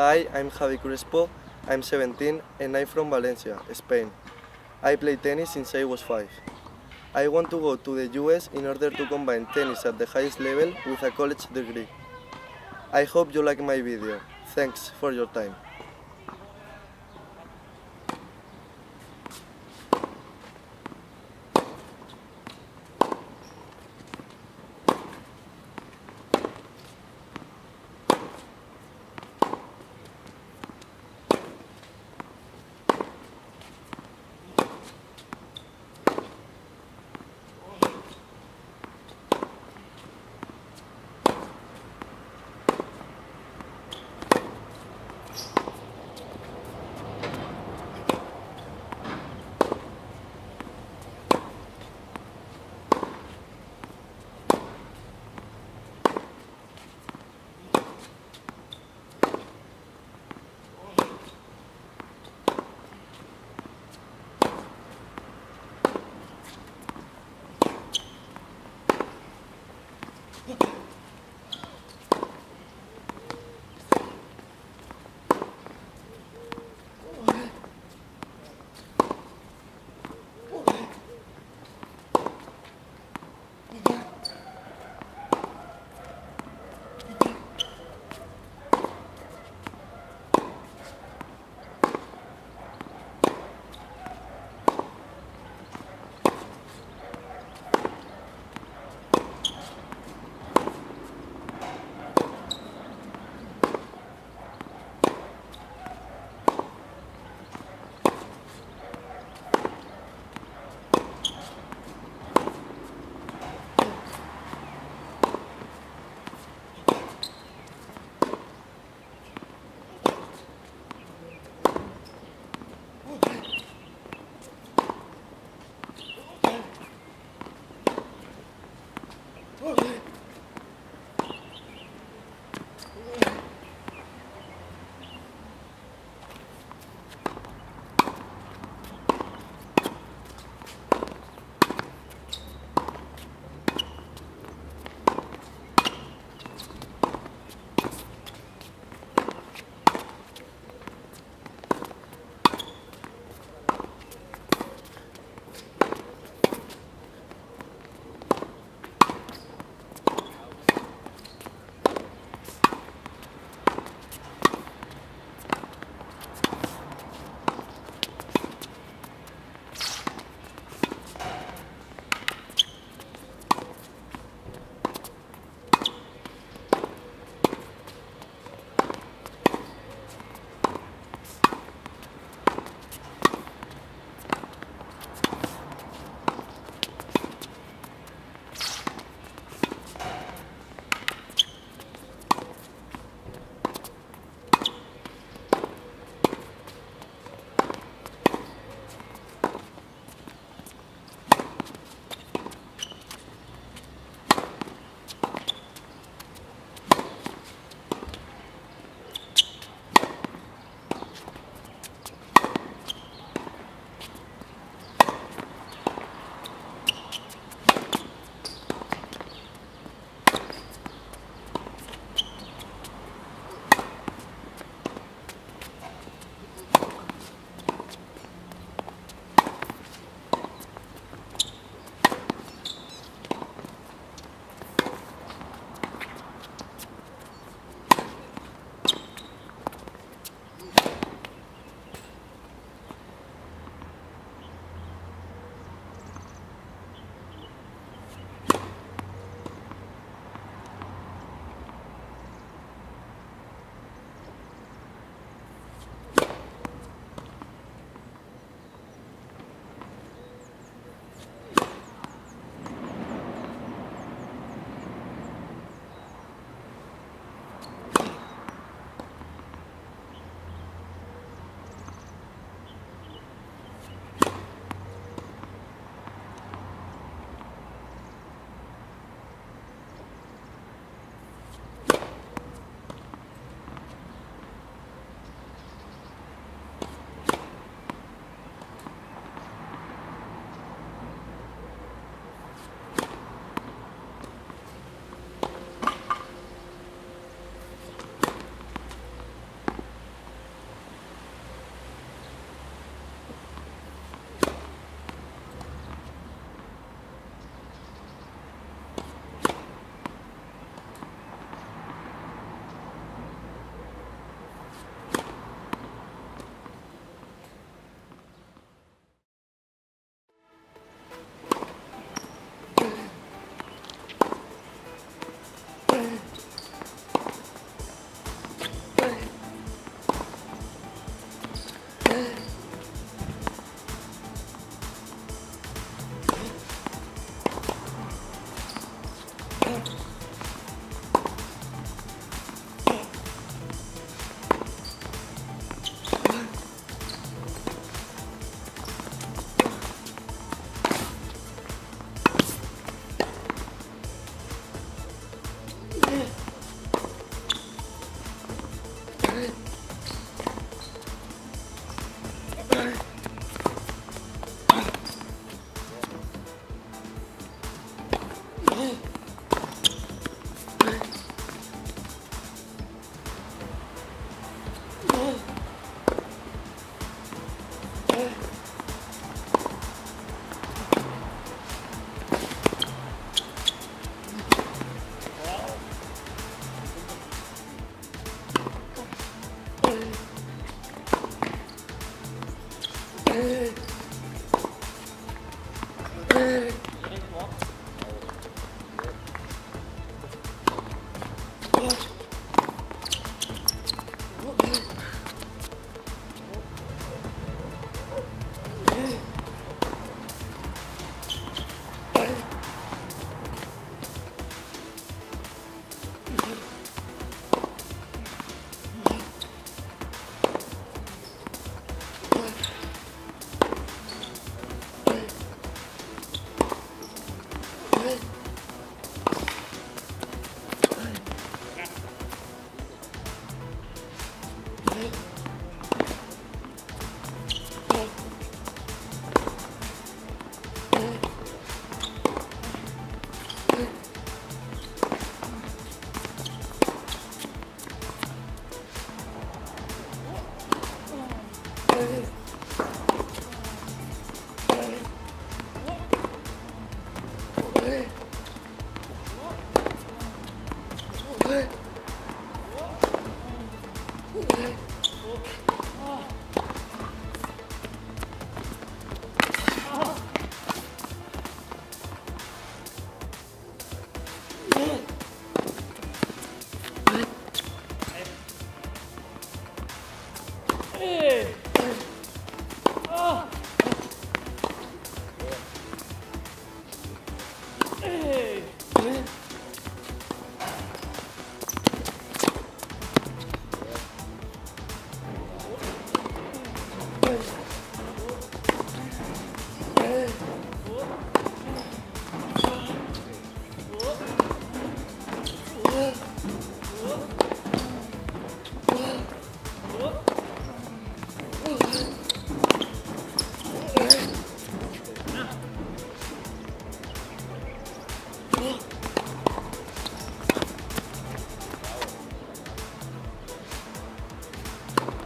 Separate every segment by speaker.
Speaker 1: Hi, I'm Javi Crespo. I'm 17 and I'm from Valencia, Spain. I play tennis since I was 5. I want to go to the US in order to combine tennis at the highest level with a college degree. I hope you like my video. Thanks for your time.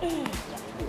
Speaker 2: やった!